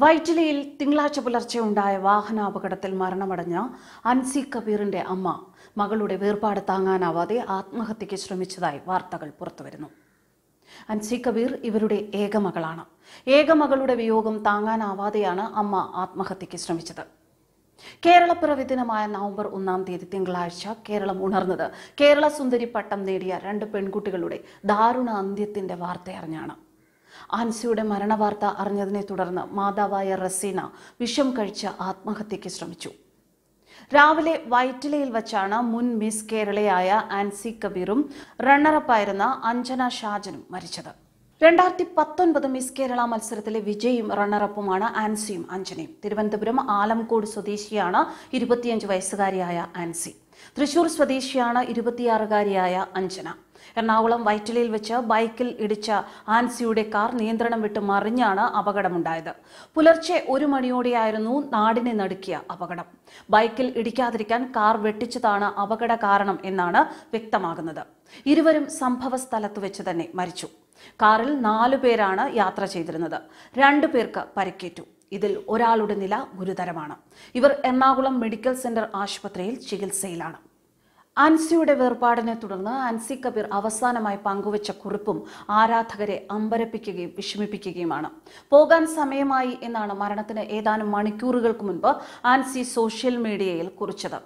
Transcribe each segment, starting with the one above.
വൈറ്റിലയിൽ തിങ്കളാഴ്ച പുലർച്ചെ ഉണ്ടായ വാഹനാപകടത്തിൽ മരണമടഞ്ഞ അൻസി കബീറിന്റെ അമ്മ മകളുടെ വേർപാട് താങ്ങാനാവാതെ ആത്മഹത്യയ്ക്ക് ശ്രമിച്ചതായി വാർത്തകൾ പുറത്തുവരുന്നു. അൻസി കബീർ ഇവരുടെ ഏകമകളാണ് ഏകമകളുടെ ഏക മകളുടെ വിയോഗം താങ്ങാനാവാതെയാണ് അമ്മ ആത്മഹത്യയ്ക്ക് ശ്രമിച്ചത്. കേരളപ്പിറവി ദിനമായ നവംബർ ഒന്നാം തീയതി തിങ്കളാഴ്ച കേരളം ഉണർന്നത് കേരള സുന്ദരി പട്ടം നേടിയ രണ്ട് പെൺകുട്ടികളുടെ ദാരുണ അന്ത്യത്തിന്റെ വാർത്തയറിഞ്ഞാണ്. ആൻസിയുടെ മരണവാർത്ത അറിഞ്ഞതിനെ തുടർന്ന് മാതാവായ റസീന വിഷം കഴിച്ച് ആത്മഹത്യയ്ക്ക് ശ്രമിച്ചു. രാവിലെ വൈറ്റിലയിൽ വച്ചാണ് മുൻ മിസ് കേരളയായ ആൻസി കബീറും റണ്ണറപ്പായിരുന്ന അഞ്ജന ഷാജനും മരിച്ചത്. രണ്ടായിരത്തി പത്തൊൻപത് മിസ് കേരള മത്സരത്തിലെ വിജയും റണ്ണറപ്പുമാണ് ആൻസിയും അഞ്ജനയും. തിരുവനന്തപുരം ആലംകോട് സ്വദേശിയാണ് ഇരുപത്തിയഞ്ച് വയസ്സുകാരിയായ ആൻസി. തൃശൂർ സ്വദേശിയാണ് ഇരുപത്തിയാറുകാരിയായ അഞ്ജന. എറണാകുളം വൈറ്റിലയിൽ വെച്ച് ബൈക്കിൽ ഇടിച്ച ആൻസിയുടെ കാർ നിയന്ത്രണം വിട്ട് മറിഞ്ഞാണ് അപകടമുണ്ടായത്. പുലർച്ചെ ഒരു മണിയോടെയായിരുന്നു നാടിനെ നടുക്കിയ അപകടം. ബൈക്കിൽ ഇടിക്കാതിരിക്കാൻ കാർ വെട്ടിച്ചതാണ് അപകട കാരണം എന്നാണ് വ്യക്തമാകുന്നത്. ഇരുവരും സംഭവ സ്ഥലത്ത് വെച്ച് തന്നെ മരിച്ചു. കാറിൽ നാലു പേരാണ് യാത്ര ചെയ്തിരുന്നത്. രണ്ടു പേർക്ക് പരിക്കേറ്റു. ഇതിൽ ഒരാളുടെ നില ഗുരുതരമാണ്. ഇവർ എറണാകുളം മെഡിക്കൽ സെന്റർ ആശുപത്രിയിൽ ചികിത്സയിലാണ്. അൻസിയുടെ വേർപാടിനെ തുടർന്ന് അൻസി കബീർ അവസാനമായി പങ്കുവച്ച കുറിപ്പും ആരാധകരെ അമ്പരപ്പിക്കുകയും വിഷമിപ്പിക്കുകയുമാണ്. പോകാൻ സമയമായി എന്നാണ് മരണത്തിന് ഏതാനും മണിക്കൂറുകൾക്ക് മുൻപ് ആൻസി സോഷ്യൽ മീഡിയയിൽ കുറിച്ചത്.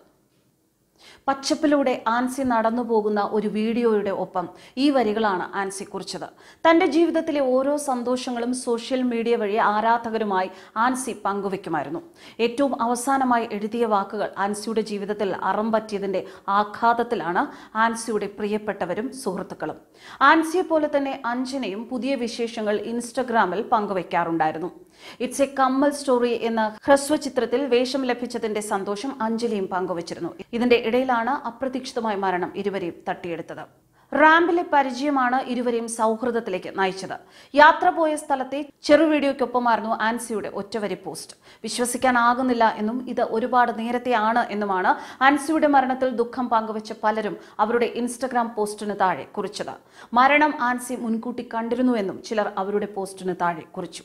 പച്ചപ്പിലൂടെ ആൻസി നടന്നു പോകുന്ന ഒരു വീഡിയോയുടെ ഒപ്പം ഈ വരികളാണ് ആൻസി കുറിച്ചത്. തന്റെ ജീവിതത്തിലെ ഓരോ സന്തോഷങ്ങളും സോഷ്യൽ മീഡിയ വഴി ആരാധകരുമായി ആൻസി പങ്കുവെക്കുമായിരുന്നു. ഏറ്റവും അവസാനമായി എഴുതിയ വാക്കുകൾ ആൻസിയുടെ ജീവിതത്തിൽ അറം ആഘാതത്തിലാണ് ആൻസിയുടെ പ്രിയപ്പെട്ടവരും സുഹൃത്തുക്കളും. ആൻസിയെ പോലെ തന്നെ അഞ്ജനയും പുതിയ വിശേഷങ്ങൾ ഇൻസ്റ്റഗ്രാമിൽ പങ്കുവെക്കാറുണ്ടായിരുന്നു. ഇറ്റ്സ് എ കമ്മൽ സ്റ്റോറി എന്ന ഹ്രസ്വ ചിത്രത്തിൽ വേഷം ലഭിച്ചതിന്റെ സന്തോഷം അഞ്ജലിയും പങ്കുവച്ചിരുന്നു. ഇതിന്റെ ഇടയിലാണ് അപ്രതീക്ഷിതമായ മരണം ഇരുവരെയും തട്ടിയെടുത്തത്. റാമ്പിലെ പരിചയമാണ് ഇരുവരെയും സൗഹൃദത്തിലേക്ക് നയിച്ചത്. യാത്ര പോയ സ്ഥലത്തെ ചെറു വീഡിയോയ്ക്കൊപ്പമായിരുന്നു ആൻസിയുടെ ഒറ്റവരി പോസ്റ്റ്. വിശ്വസിക്കാനാകുന്നില്ല എന്നും ഇത് ഒരുപാട് നേരത്തെയാണ് എന്നുമാണ് ആൻസിയുടെ മരണത്തിൽ ദുഃഖം പങ്കുവച്ച പലരും അവരുടെ ഇൻസ്റ്റഗ്രാം പോസ്റ്റിന് താഴെ കുറിച്ചത്. മരണം ആൻസി മുൻകൂട്ടി കണ്ടിരുന്നുവെന്നും ചിലർ അവരുടെ പോസ്റ്റിന് താഴെ കുറിച്ചു.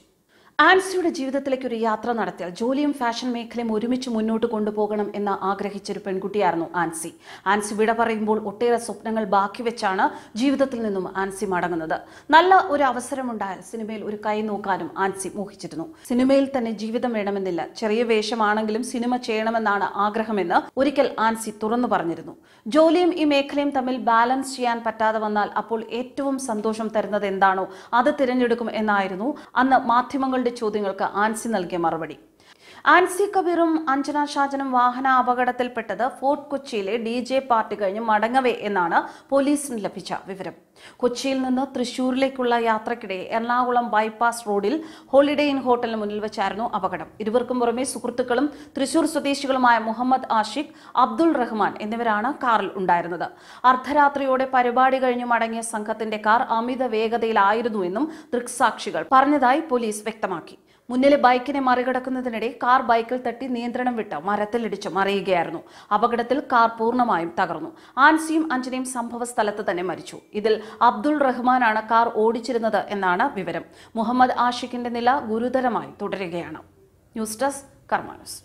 ആൻസിയുടെ ജീവിതത്തിലേക്ക് ഒരു യാത്ര നടത്തിയാൽ ജോലിയും ഫാഷൻ മേഖലയും ഒരുമിച്ച് മുന്നോട്ട് കൊണ്ടുപോകണം എന്ന് ആഗ്രഹിച്ചൊരു പെൺകുട്ടിയായിരുന്നു ആൻസി. ആൻസി വിട പറയുമ്പോൾ ഒട്ടേറെ സ്വപ്നങ്ങൾ ബാക്കി വെച്ചാണ് ജീവിതത്തിൽ നിന്നും ആൻസി മടങ്ങുന്നത്. നല്ല ഒരു അവസരമുണ്ടായാൽ സിനിമയിൽ ഒരു കൈ നോക്കാനും ആൻസി മോഹിച്ചിരുന്നു. സിനിമയിൽ തന്നെ ജീവിതം വേണമെന്നില്ല. ചെറിയ വേഷമാണെങ്കിലും സിനിമ ചെയ്യണമെന്നാണ് ആഗ്രഹമെന്ന് ഒരിക്കൽ ആൻസി തുറന്നു പറഞ്ഞിരുന്നു. ജോലിയും ഈ മേഖലയും തമ്മിൽ ബാലൻസ് ചെയ്യാൻ പറ്റാതെ വന്നാൽ അപ്പോൾ ഏറ്റവും സന്തോഷം തരുന്നത് എന്താണോ അത് തിരഞ്ഞെടുക്കും എന്നായിരുന്നു അന്ന് മാധ്യമങ്ങളുടെ ചോദ്യങ്ങൾക്ക് ആൻസി നൽകിയ മറുപടി. ആൻസി കബീറും അഞ്ജന ഷാജനും വാഹന അപകടത്തിൽപ്പെട്ടത് ഫോർട്ട് കൊച്ചിയിലെ ഡി ജെ പാർട്ടി കഴിഞ്ഞ് മടങ്ങവേ എന്നാണ് പോലീസിന് ലഭിച്ച വിവരം. കൊച്ചിയിൽ നിന്ന് തൃശൂരിലേക്കുള്ള യാത്രക്കിടെ എറണാകുളം ബൈപ്പാസ് റോഡിൽ ഹോളിഡേ ഇൻ ഹോട്ടലിന് മുന്നിൽ വെച്ചായിരുന്നു അപകടം. ഇരുവർക്കും പുറമെ സുഹൃത്തുക്കളും തൃശൂർ സ്വദേശികളുമായ മുഹമ്മദ് ആഷിഖ് അബ്ദുൾ റഹ്മാൻ എന്നിവരാണ് കാറിൽ ഉണ്ടായിരുന്നത്. അർദ്ധരാത്രിയോടെ പരിപാടി കഴിഞ്ഞ് മടങ്ങിയ സംഘത്തിന്റെ കാർ അമിത വേഗതയിലായിരുന്നുവെന്നും ദൃക്സാക്ഷികൾ പറഞ്ഞതായി പോലീസ് വ്യക്തമാക്കി. മുന്നിലെ ബൈക്കിനെ മറികടക്കുന്നതിനിടെ കാർ ബൈക്കിൽ തട്ടി നിയന്ത്രണം വിട്ട് മരത്തിലിടിച്ച് മറിയുകയായിരുന്നു. അപകടത്തിൽ കാർ പൂർണമായും തകർന്നു. ആൻസിയും അഞ്ജനയും സംഭവ സ്ഥലത്ത് തന്നെ മരിച്ചു. ഇതിൽ അബ്ദുൾ റഹ്മാനാണ് കാർ ഓടിച്ചിരുന്നത് എന്നാണ് വിവരം. മുഹമ്മദ് ആഷിഖിന്റെ നില ഗുരുതരമായി തുടരുകയാണ്. News desk കർമാനസ്